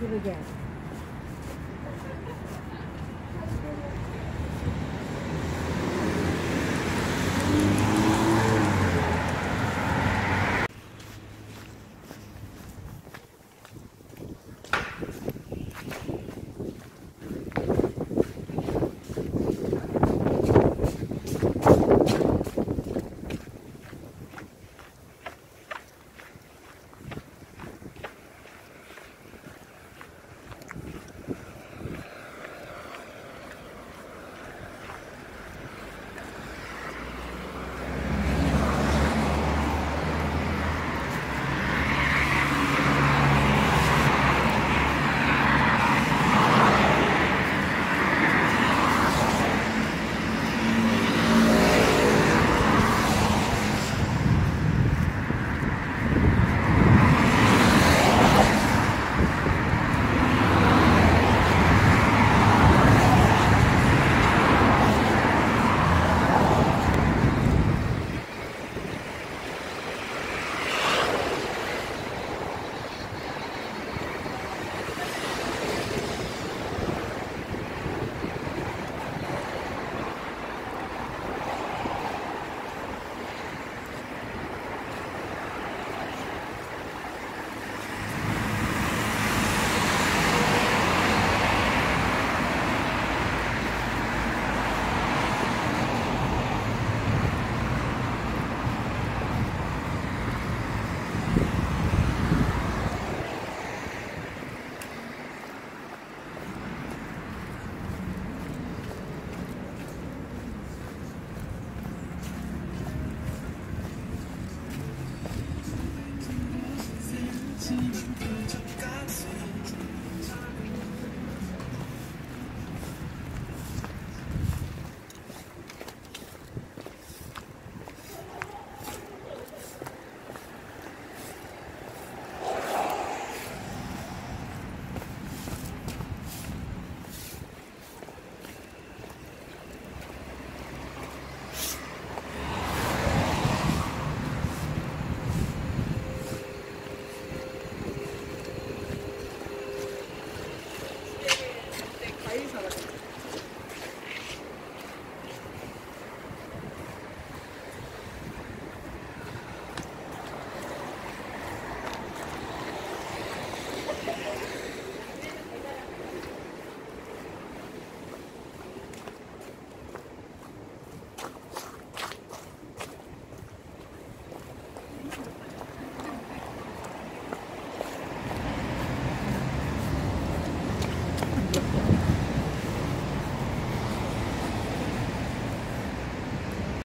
Here we.